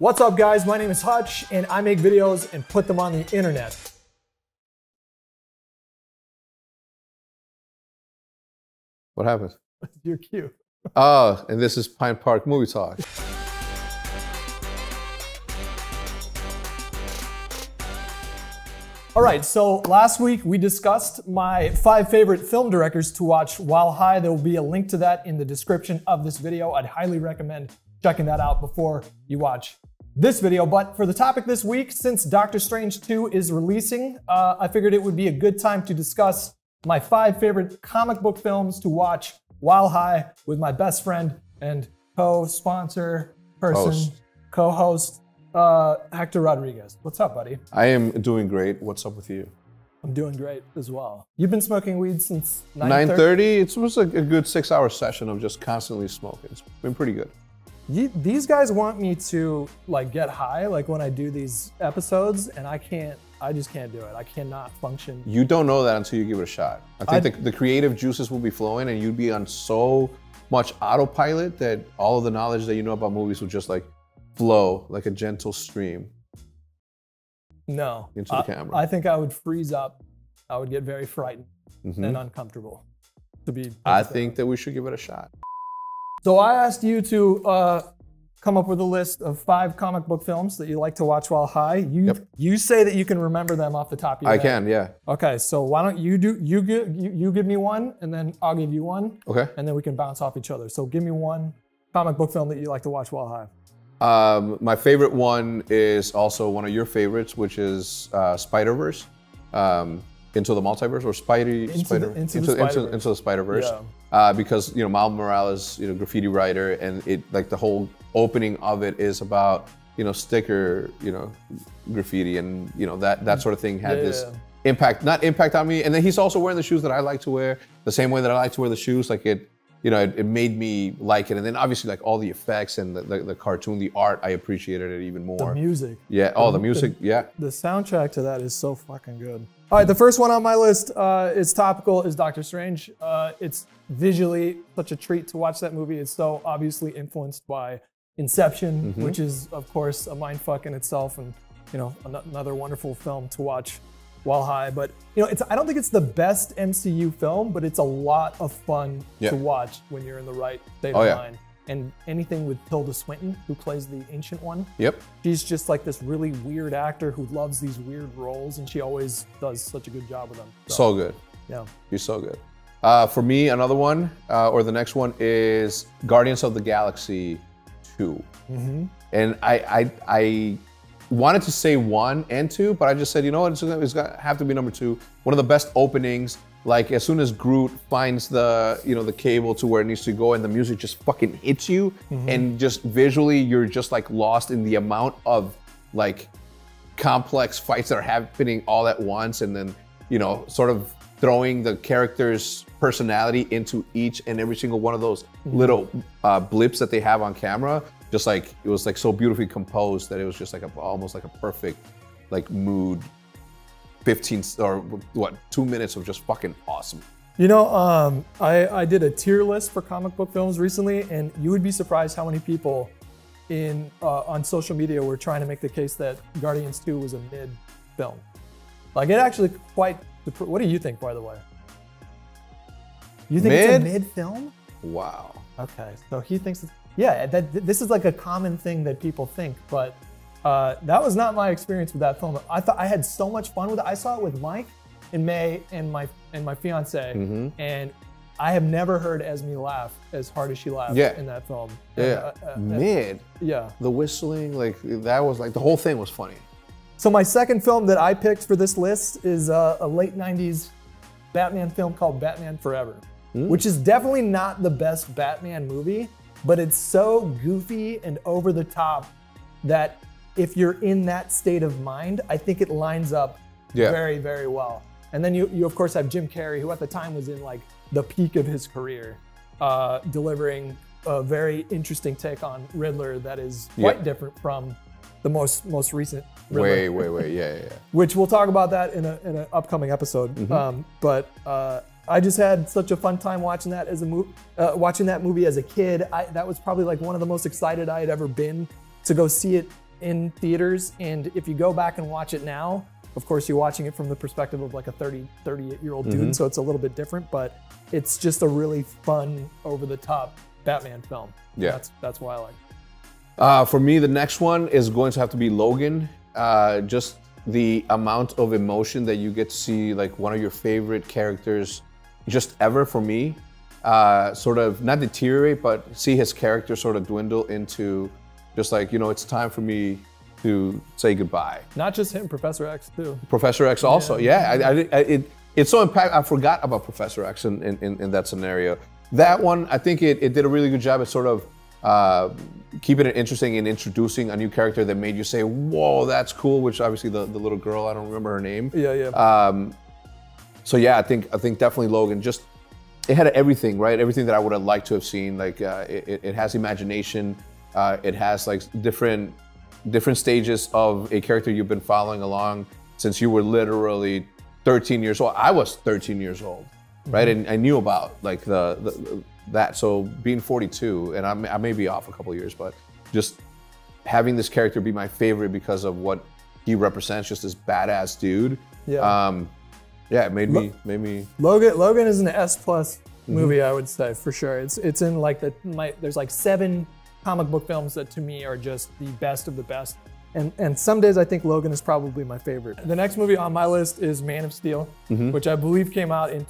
What's up, guys? My name is Hutch, and I make videos and put them on the internet. What happened? You're cute. Oh, and this is Pine Park Movie Talk. All right, so last week we discussed my five favorite film directors to watch while high. There will be a link to that in the description of this video. I'd highly recommend checking that out before you watch this video. But for the topic this week, since Doctor Strange 2 is releasing, uh, I figured it would be a good time to discuss my five favorite comic book films to watch while high with my best friend and co-sponsor person, Host. co-host, uh, Hector Rodriguez. What's up, buddy? I am doing great. What's up with you? I'm doing great as well. You've been smoking weed since 9:30. 9:30. It was a, a good six-hour session of just constantly smoking. It's been pretty good. These guys want me to like get high, like when I do these episodes, and I can't. I just can't do it. I cannot function. You don't know that until you give it a shot. I think the, the creative juices will be flowing, and you'd be on so much autopilot that all of the knowledge that you know about movies will just like flow like a gentle stream. No. Into the I, camera. I think I would freeze up. I would get very frightened Mhm. and uncomfortable. To be. I think that we should give it a shot. So I asked you to uh, come up with a list of five comic book films that you like to watch while high. You Yep. you say that you can remember them off the top of your I head. I can, yeah. Okay, so why don't you do you give you, you give me one and then I'll give you one Okay. and then we can bounce off each other. So give me one comic book film that you like to watch while high. Um, my favorite one is also one of your favorites, which is uh, Spider Verse, um, Into the Multiverse, or Spidey Into the- Spider Into the into, Spider-Verse. into the Spider Verse, Yeah. uh, because you know Miles Morales, you know graffiti writer, and it like the whole opening of it is about you know sticker, you know graffiti, and you know that that sort of thing had Yeah, this impact, not impact on me, and then he's also wearing the shoes that I like to wear, the same way that I like to wear the shoes, like it. You know, it, it made me like it, and then obviously like all the effects and the, the, the cartoon, the art, I appreciated it even more. The music. Yeah. Oh, the the- music. Yeah. The soundtrack to that is so fucking good. All right, the first one on my list uh, is topical is Doctor Strange. Uh, it's visually such a treat to watch that movie. It's so obviously influenced by Inception, Mm-hmm. which is of course a mind fuck in itself, and you know an- another wonderful film to watch while high. But you know, it's I don't think it's the best MCU film, but it's a lot of fun Yeah. to watch when you're in the right state Oh, of yeah. mind. And anything with Tilda Swinton, who plays the ancient one, Yep. she's just like this really weird actor who loves these weird roles, and she always does such a good job with them. So good. yeah, You're so good. Uh, for me, another one, uh, or the next one is Guardians of the Galaxy 2. And I, I, I wanted to say one and two, but I just said, you know what, it's gonna, it's gonna have to be number two. One of the best openings. Like as soon as Groot finds the, you know, the cable to where it needs to go, and the music just fucking hits you, and just visually, you're just like lost in the amount of like complex fights that are happening all at once and then you know sort of throwing the character's personality into each and every single one of those little uh, blips that they have on camera. Just like it was like so beautifully composed that it was just like a, almost like a perfect like mood 15 or what two minutes of just fucking awesome you know, um, I I did a tier list for comic book films recently, and you would be surprised how many people in uh, on social media were trying to make the case that Guardians 2 was a mid film. Like it actually quite. What do you think, by the way? You think it's a Mid? mid film? wow Okay, so he thinks, it's, yeah, that this is like a common thing that people think, but uh, that was not my experience with that film. I thought I had so much fun with it. I saw it with Mike and May and my and my fiance, Mm-hmm. and I have never heard Esme laugh as hard as she laughed Yeah. in that film. yeah And, uh, uh, mid yeah. the whistling like that was like the whole thing was funny So my second film that I picked for this list is uh, a late '90s Batman film called Batman Forever, which is definitely not the best Batman movie, but it's so goofy and over the top that if you're in that state of mind, I think it lines up Yeah. very, very well. And then you, you of course have Jim Carrey, who at the time was in like the peak of his career, uh, delivering a very interesting take on Riddler that is quite Yeah. different from the most most recent Riddler way way way yeah yeah, yeah. which we'll talk about that in a in an upcoming episode. Mm-hmm. Um, but uh, I just had such a fun time watching that as a movie, uh, watching that movie as a kid. I, that was probably like one of the most excited I had ever been to go see it in theaters, and if you go back and watch it now, of course, you're watching it from the perspective of like a 30, 38 year old dude, so it's a little bit different, but it's just a really fun, over the top Batman film. Yeah. That's, that's why I like it. Uh, for me, the next one is going to have to be Logan. Uh, just the amount of emotion that you get to see, like one of your favorite characters, just ever for me, uh, sort of not deteriorate, but see his character sort of dwindle into just like, you know, it's time for me to say goodbye. Not just him, Professor X too. Professor X also, yeah. I, I, I, it, it's so impact. I forgot about Professor X in, in, in, in that scenario. That one, I think it, it did a really good job at sort of uh, keeping it interesting and introducing a new character that made you say, "Whoa, that's cool." Which obviously the, the little girl, I don't remember her name. Yeah, yeah. Um, so yeah, I think I think definitely Logan. Just it had everything, right? Everything that I would have liked to have seen. Like uh, it, it has imagination. Uh, it has like different different stages of a character you've been following along since you were literally 13 years old. I was 13 years old, right? And I knew about like the, the that. So being 42, and I may, I may be off a couple years, but just having this character be my favorite because of what he represents, just this badass dude. Yeah. Um, yeah, it made me made me. Logan Logan is an S plus Mm-hmm. movie, I would say for sure. It's it's in like the my there's like seven comic book films that to me are just the best of the best. And and some days I think Logan is probably my favorite. The next movie on my list is Man of Steel, Mm-hmm. which I believe came out in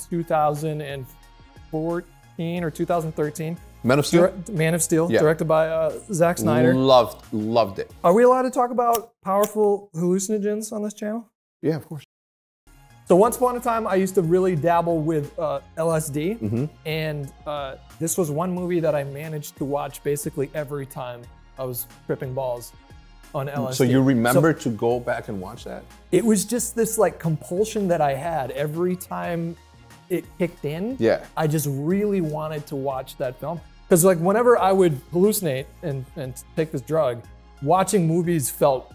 2014 or 2013. Men of Steel. Direct- Man of Steel, Yeah. directed by uh, Zack Snyder. Loved loved it. Are we allowed to talk about powerful hallucinogens on this channel? Yeah, of course. So once upon a time, I used to really dabble with uh, LSD, Mm-hmm. and uh, this was one movie that I managed to watch basically every time I was tripping balls on LSD. So you remember to go back and watch that? it was just this like compulsion that I had every time it kicked in. Yeah. I just really wanted to watch that film because like whenever I would hallucinate and and take this drug, watching movies felt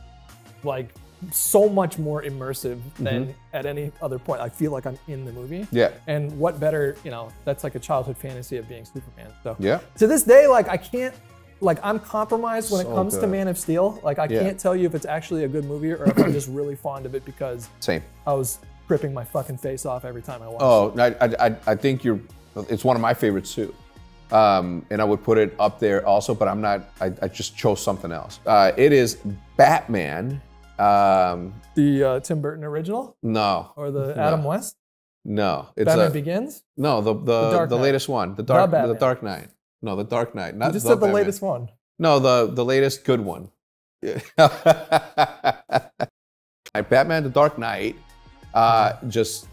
like so much more immersive than at any other point. I feel like I'm in the movie. Mm-hmm. Yeah. And what better, you know, that's like a childhood fantasy of being Superman. So Yeah. to this day, like I can't, like I'm compromised when it So comes to. Man of Steel. Like I Yeah. can't tell you if it's actually a good movie or if I'm just really fond of it because Same. I was ripping my fucking face off every time I watched. Oh, I, I, I- I think you're. It's one of my favorites too, um, and I would put it up there also. But I'm not. I, I just chose something else. Uh, it is Batman. Um, The uh, Tim Burton original no, or the No. Adam West no, it's Batman a, Begins. no the the, Dark the, latest one, the dark the, Batman. Dark Knight. No, the Dark Knight. Not You just the said the Batman. latest one. No, the the latest good one. Batman: The Dark Knight. Uh, just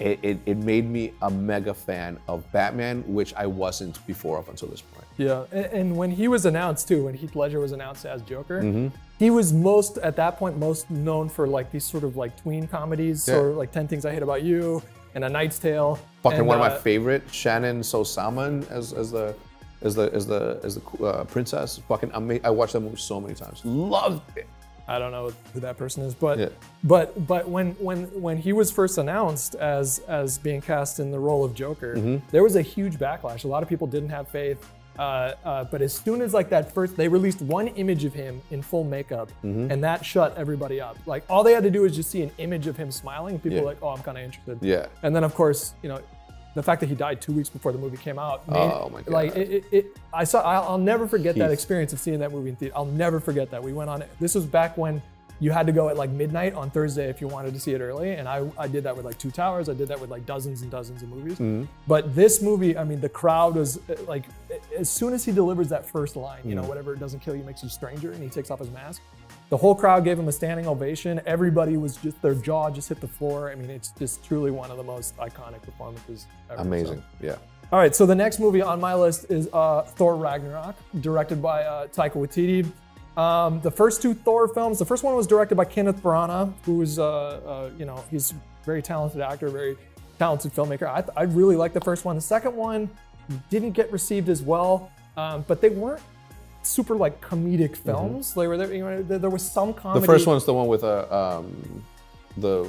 it, it, it made me a mega fan of Batman, which I wasn't before up until this point. Yeah, and, and when he was announced too, when Heath Ledger was announced as Joker, Mm-hmm. he was most at that point most known for like these sort of like tween comedies, Yeah. or like Ten Things I Hate About You and A Knight's Tale. Fucking and, one of uh, my favorite, Shannyn Sossamon as as the as the as the as the uh, princess. Fucking ama- I watched that movie so many times. Loved it. I don't know who that person is, but Yeah. but but when when when he was first announced as as being cast in the role of Joker, Mm-hmm. there was a huge backlash. A lot of people didn't have faith. Uh, uh, but as soon as like that first, they released one image of him in full makeup, Mm-hmm. and that shut everybody up. Like all they had to do was just see an image of him smiling, and people Yeah. were like, "Oh, I'm kind of interested." Yeah. And then of course, you know, the fact that he died two weeks before the movie came out. Made, Oh, my Like God. it, it, it I saw. I'll, I'll never forget that experience of seeing that movie in theater. I'll never forget that. We went on. It, this was back when you had to go at like midnight on Thursday if you wanted to see it early, and I, I did that with like Two Towers. I did that with like dozens and dozens of movies. Mm-hmm. But this movie, I mean, the crowd was uh, like, as soon as he delivers that first line, you know, Mm. whatever doesn't kill you makes you stranger, and he takes off his mask. The whole crowd gave him a standing ovation. Everybody was just their jaw just hit the floor. I mean, it's just truly one of the most iconic performances ever. so. Amazing. Yeah. All right, so the next movie on my list is uh, Thor Ragnarok, directed by uh, Taika Waititi. Um, the first two Thor films, the first one was directed by Kenneth Branagh, who is, uh, uh, you know, he's a very talented actor, very talented filmmaker. I, I really liked the first one. The second one didn't get received as well, um, but they weren't super like comedic films. They were there, you know, there, there was some comedy. Mm-hmm. The first one's the one with uh, um, the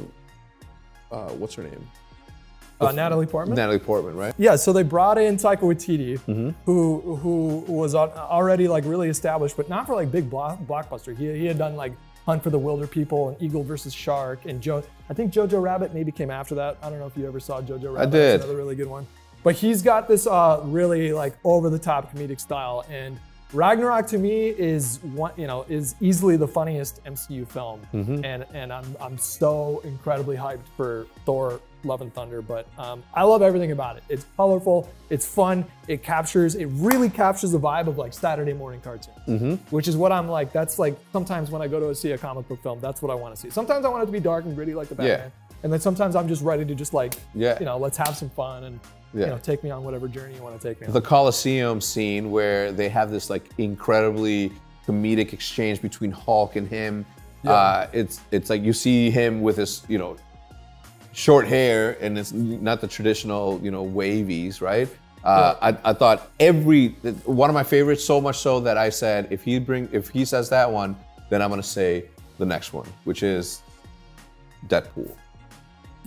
uh, what's her name? Uh, Natalie Portman. Natalie Portman, right? Yeah, so they brought in Taika Waititi, Mm-hmm. who who was already like really established, but not for like big block, blockbuster. He, he had done like Hunt for the Wilderpeople and Eagle versus Shark and Joe. I think Jojo Rabbit maybe came after that. I don't know if you ever saw Jojo Rabbit. I did. That's another really good one. But he's got this uh, really like over the top comedic style, and Ragnarok to me is one, you know, is easily the funniest MCU film, Mm-hmm. and and I'm I'm so incredibly hyped for Thor: Love and Thunder. But um, I love everything about it. It's colorful, it's fun, it captures, it really captures the vibe of like Saturday morning cartoon, Mm-hmm. which is what I'm like. That's like sometimes when I go to see a comic book film, that's what I want to see. Sometimes I want it to be dark and gritty like the Yeah. And then sometimes I'm just ready to just like, Yeah. you know, let's have some fun and. Yeah. You know, take me on whatever journey you want to take me on. the Coliseum scene where they have this like incredibly comedic exchange between Hulk and him. Uh, it's it's like you see him with his you know short hair and it's not the traditional you know wavies, right? Uh, I, I thought every one of my favorites so much so that I said if he bring if he says that one, then I'm gonna say the next one, which is Deadpool.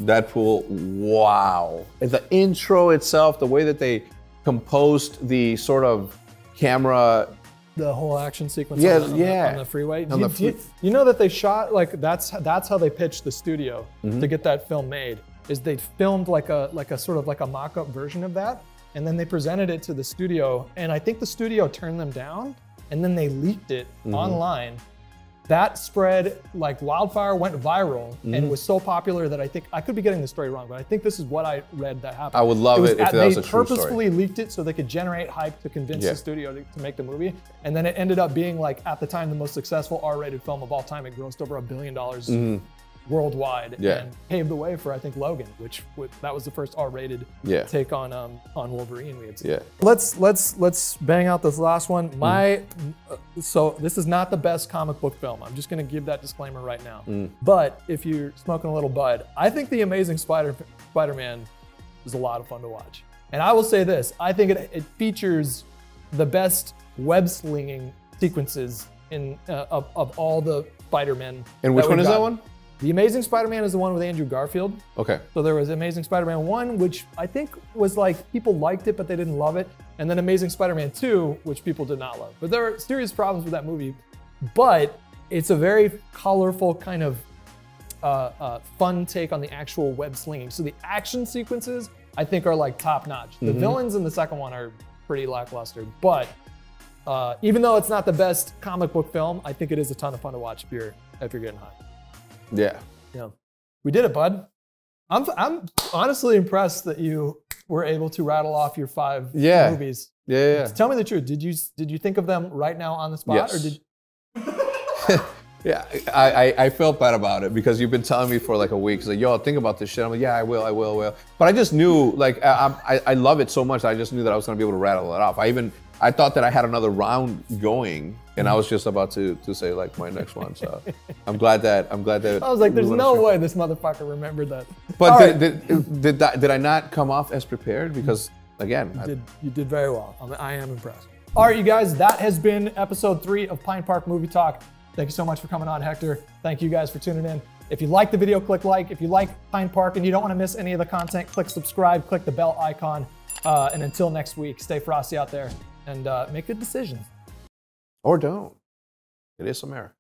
Deadpool, wow. And The intro itself, the way that they composed the sort of camera. the whole action sequence Yeah, on, the, on the- yeah. on the freeway. On you, the you- you know that they shot like that's that's how they pitched the studio Mm-hmm. to get that film made. Is they filmed like a like a sort of like a mock-up version of that, and then they presented it to the studio, and I think the studio turned them down, and then they leaked it Mm-hmm. online. That spread like wildfire, went viral, Mm-hmm. and was so popular that I think I could be getting the story wrong, but I think this is what I read that happened. I would love it if that they was a true story. They purposefully leaked it so they could generate hype to convince Yeah. the studio to, to make the movie. And then it ended up being like at the time the most successful R-rated film of all time. It grossed over a billion dollars worldwide. Yeah. and paved the way for I think Logan, which w- that was the first R-rated Yeah. take on um, on Wolverine we had seen. Yeah. Let's let's let's bang out this last one. My uh, so this is not the best comic book film. I'm just gonna give that disclaimer right now. But if you're smoking a little bud, I think the Amazing Spider Spider-Man is a lot of fun to watch. And I will say this: I think it, it features the best web slinging sequences in uh, of, of all the Spider-Men. And which one we've is that one? The Amazing Spider-Man is the one with Andrew Garfield. Okay. So there was Amazing Spider-Man 1, which I think was like people liked it, but they didn't love it. And then Amazing Spider-Man 2, which people did not love. But there are serious problems with that movie. But it's a very colorful kind of uh, uh, fun take on the actual web slinging. So the action sequences, I think, are like top notch. The villains in the second one are pretty lackluster. But uh, even though it's not the best comic book film, I think it is a ton of fun to watch if you're if you're getting high. Yeah. Yeah. We did it, bud. I'm, I'm honestly impressed that you were able to rattle off your five Yeah. movies. Yeah. Yeah. Tell me the truth. Did you did you think of them right now on the spot, Yes. or did Yeah, I, I, I felt bad about it because you've been telling me for like a week. It's like, yo, think about this shit. I'm like, yeah, I will, I will, I will. But I just knew, like, I, I, I love it so much. I just knew that I was gonna be able to rattle it off. I even, I thought that I had another round going, and I was just about to to say like my next one. So I'm glad that I'm glad that. I was like, "There's no way this motherfucker remembered that." But did, right. did, did, that, did I not come off as prepared? Because again, I- did, you did very well. I'm, I am impressed. All right, you guys, that has been episode three of Pine Park Movie Talk. Thank you so much for coming on, Hector. Thank you guys for tuning in. If you like the video, click like. If you like Pine Park and you don't want to miss any of the content, click subscribe, click the bell icon. Uh, and until next week, stay frosty out there and uh, make good decisions. Or don't. It is America.